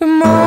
The more